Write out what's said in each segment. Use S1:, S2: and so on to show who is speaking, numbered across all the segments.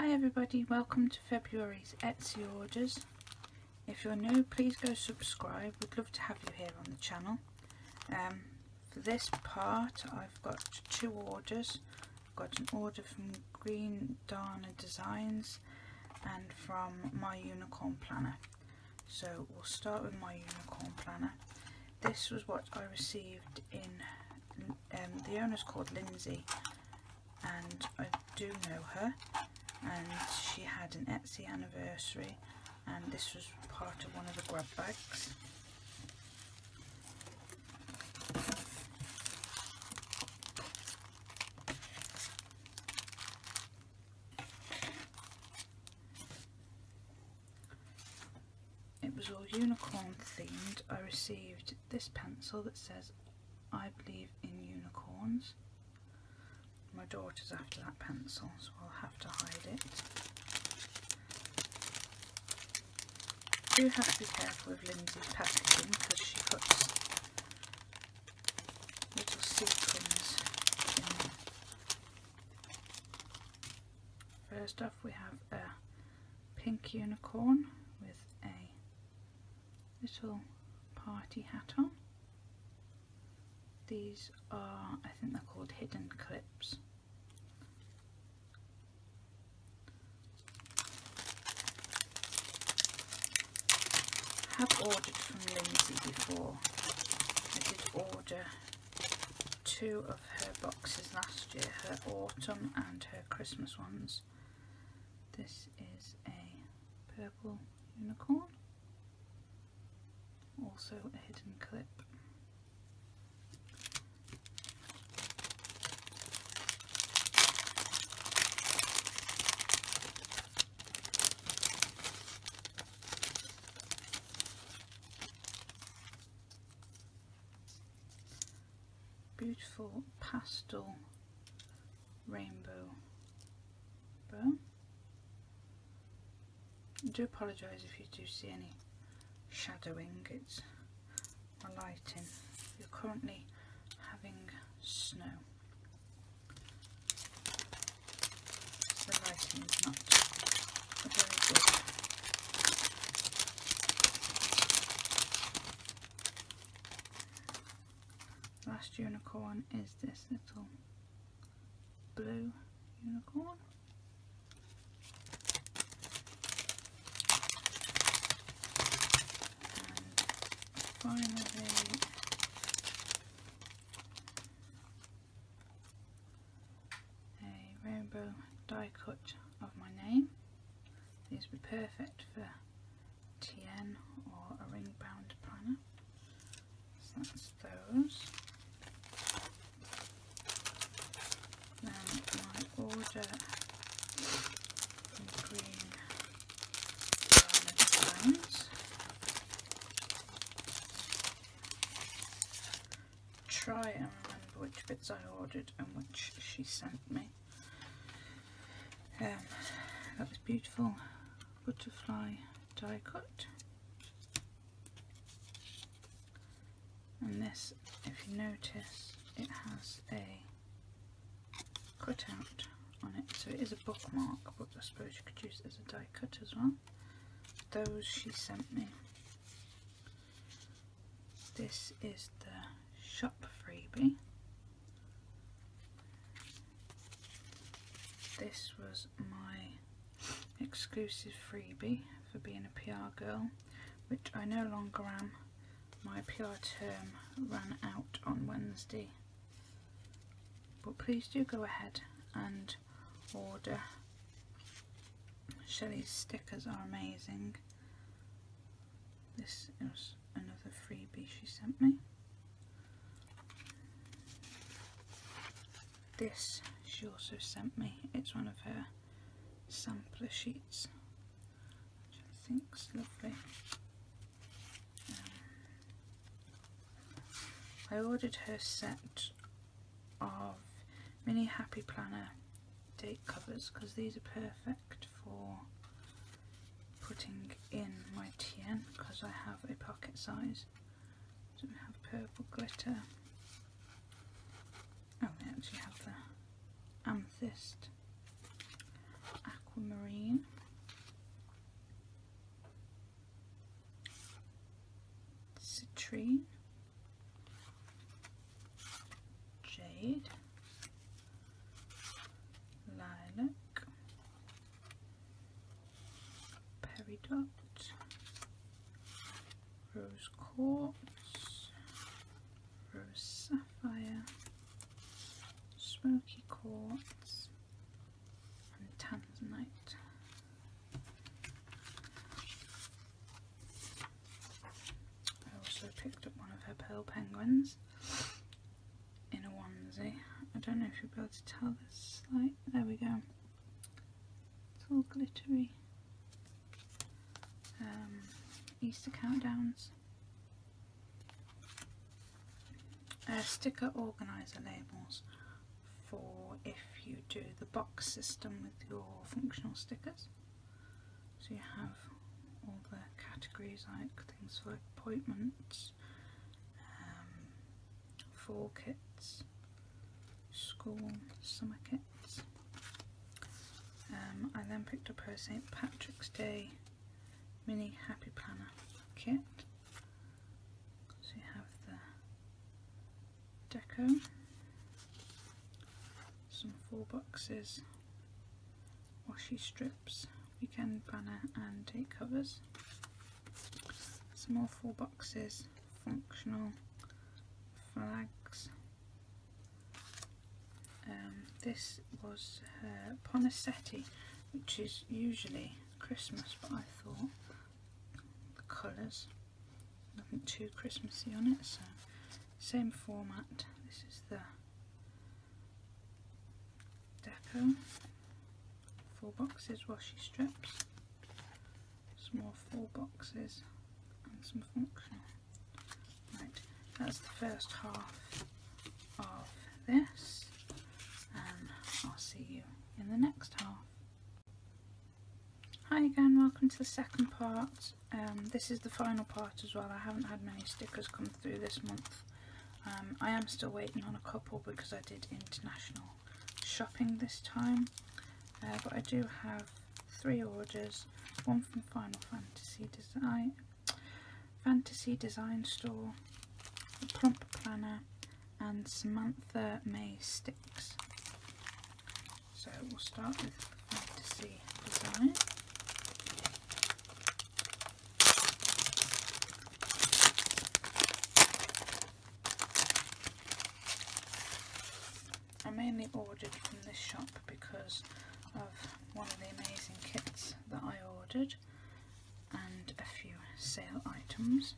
S1: Hi everybody, welcome to February's Etsy orders. If you're new, please go subscribe. We'd love to have you here on the channel. Um, for this part, I've got two orders. I've got an order from Green Darner Designs and from My Unicorn Planner. So we'll start with My Unicorn Planner. This was what I received in, um, the owner's called Lindsay and I do know her and she had an Etsy anniversary and this was part of one of the grab bags. It was all unicorn themed. I received this pencil that says I believe in unicorns my daughter's after that pencil, so I'll have to hide it. do have to be careful with Lindsay's packaging because she puts little sequins in. First off we have a pink unicorn with a little party hat on. These are, I think they're called hidden clips. I have ordered from Lindsay before. I did order two of her boxes last year, her autumn and her Christmas ones. This is a purple unicorn, also a hidden clip. Beautiful pastel rainbow bow. I do apologise if you do see any shadowing, it's my lighting. You're currently having snow. The lighting is not unicorn is this little blue unicorn. And finally a rainbow die cut of my name. These would be perfect for TN or a ring bound planner. So that's those. Order green designs. Try and remember which bits I ordered and which she sent me. Um, that was beautiful butterfly die cut. And this, if you notice, it has a cutout on it. So it is a bookmark but I suppose you could use it as a die cut as well. Those she sent me. This is the shop freebie. This was my exclusive freebie for being a PR girl which I no longer am. My PR term ran out on Wednesday. But please do go ahead and order. Shelley's stickers are amazing. This is another freebie she sent me. This she also sent me. It's one of her sampler sheets, which I think's lovely. Um, I ordered her set of mini happy planner date covers because these are perfect for putting in my TN because I have a pocket size. So we have purple glitter. Oh, we actually have the amethyst, aquamarine. Citrine, jade, Rose Quartz, Rose Sapphire, Smoky Quartz, and Tanzanite. I also picked up one of her pearl penguins in a onesie. I don't know if you'll be able to tell this light. There we go. It's all glittery. Um, Easter countdowns. Sticker organizer labels for if you do the box system with your functional stickers. So you have all the categories like things like appointments, um, fall kits, school summer kits. Um, I then picked up her St Patrick's Day mini happy planner kit. So you have some four boxes, washi strips, weekend banner and date covers. Some more four boxes, functional flags. Um, this was her Poinsettia, which is usually Christmas, but I thought the colours, nothing too Christmassy on it, so same format. This is the deco, four boxes, washi strips, some more four boxes, and some functional. Right, that's the first half of this, and I'll see you in the next half. Hi again, welcome to the second part. Um, this is the final part as well. I haven't had many stickers come through this month. Um, I am still waiting on a couple because I did international shopping this time. Uh, but I do have three orders. One from Final Fantasy Design, Fantasy Design Store, Plump Planner, and Samantha Mae sticks. So we'll start with Fantasy Design. I mainly ordered from this shop because of one of the amazing kits that I ordered and a few sale items.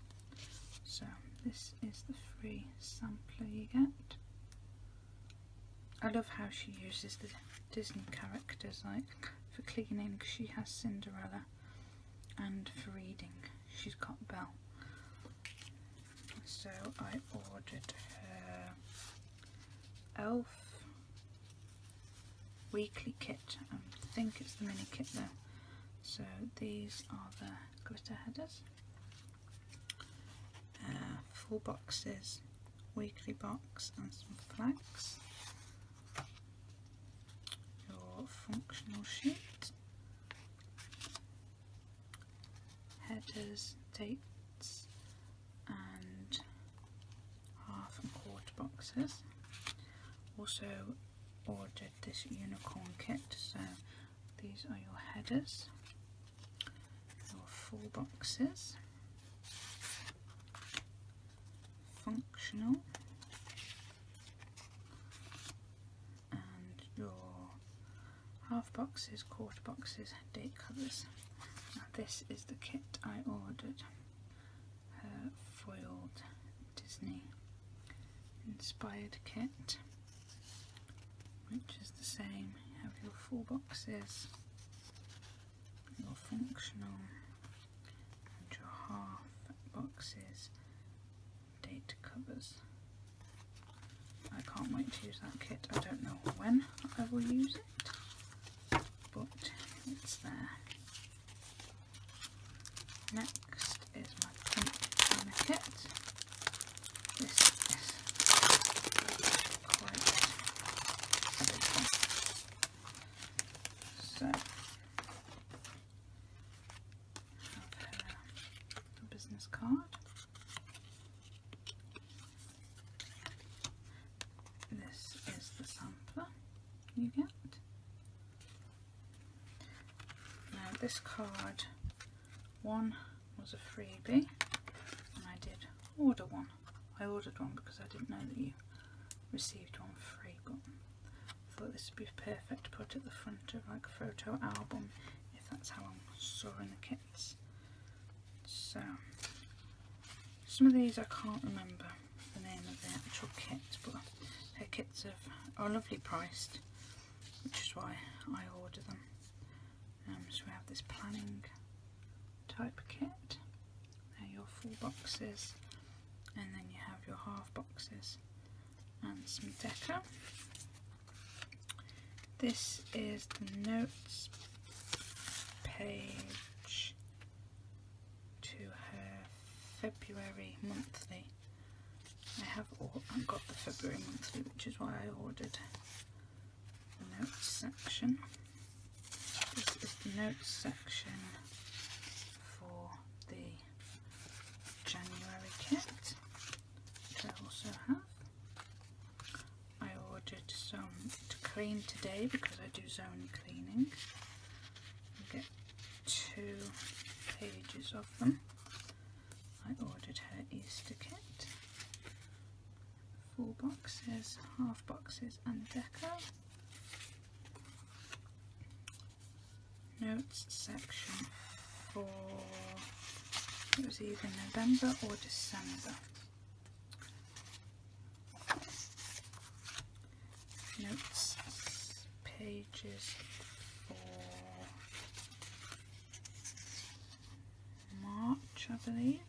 S1: So this is the free sampler you get. I love how she uses the Disney characters like for cleaning she has Cinderella and for reading she's got Belle. So I ordered her elf weekly kit. I think it's the mini kit though. So these are the glitter headers. Uh, full boxes, weekly box and some flags. Your functional sheet. Headers, dates and half and quarter boxes. Also ordered this unicorn kit so these are your headers your full boxes functional and your half boxes, quarter boxes, date covers. Now this is the kit I ordered. Her foiled Disney inspired kit which is the same. You have your full boxes, your functional, and your half boxes, date covers. I can't wait to use that kit. I don't know when I will use it, but it's there. Next is my pink kit. This is quite so, have her business card. this is the sampler you get. Now this card, one was a freebie and I did order one. I ordered one because I didn't know that you received one free but I thought this would be perfect to put at the front of like a photo album if that's how I'm storing the kits. So some of these I can't remember the name of the actual kits but their kits are, are lovely priced which is why I order them. Um, so we have this planning type kit, there are your full boxes and then you have your half boxes and some deco. This is the notes page to her February monthly. I have all, I've got the February monthly which is why I ordered the notes section. Is the notes section for the January kit which I also have. I ordered some to clean today because I do zone cleaning. You get two pages of them. I ordered her Easter kit. Full boxes, half boxes and deco. Notes section for it was either November or December. Notes pages for March, I believe.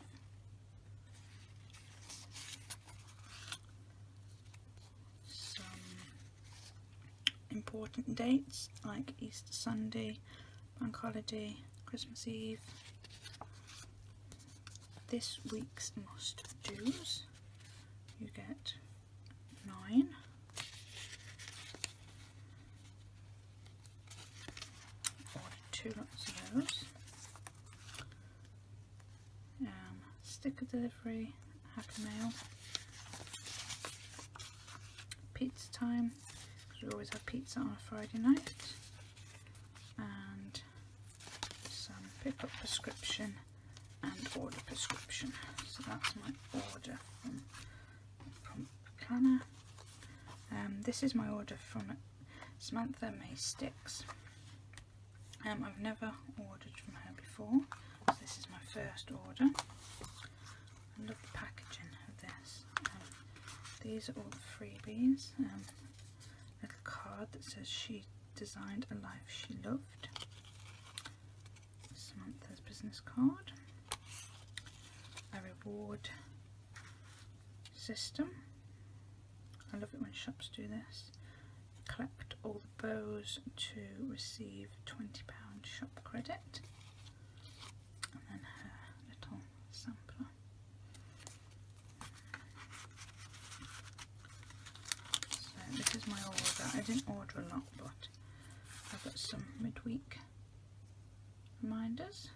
S1: Some important dates like Easter Sunday, Bank Holiday, Christmas Eve. This week's must do's. You get nine. Two lots of those. Um, sticker delivery, happy mail. Pizza time, because we always have pizza on a Friday night. And some pick up prescription and order prescription. So that's my order from, from Planner. Um, this is my order from Samantha Mae Sticks. Um, I've never ordered from her before, so this is my first order. I love the packaging of this. Um, these are all the freebies. Um, little card that says she designed a life she loved. Card. A reward system. I love it when shops do this. Collect all the bows to receive £20 shop credit. And then her little sampler. So this is my order. I didn't order a lot but I've got some midweek reminders.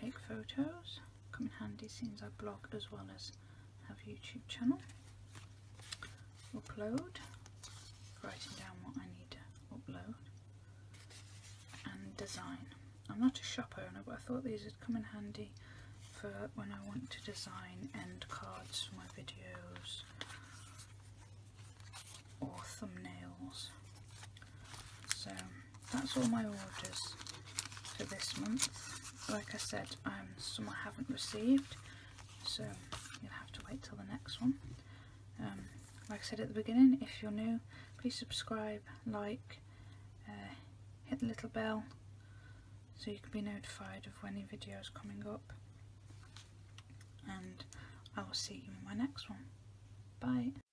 S1: Take photos, come in handy since I blog as well as have YouTube channel. Upload, writing down what I need to upload. And design. I'm not a shop owner but I thought these would come in handy for when I want to design end cards for my videos or thumbnails. So that's all my orders for this month. Like I said, um, some I haven't received, so you'll have to wait till the next one. Um, like I said at the beginning, if you're new, please subscribe, like, uh, hit the little bell so you can be notified of when any videos coming up. And I will see you in my next one. Bye.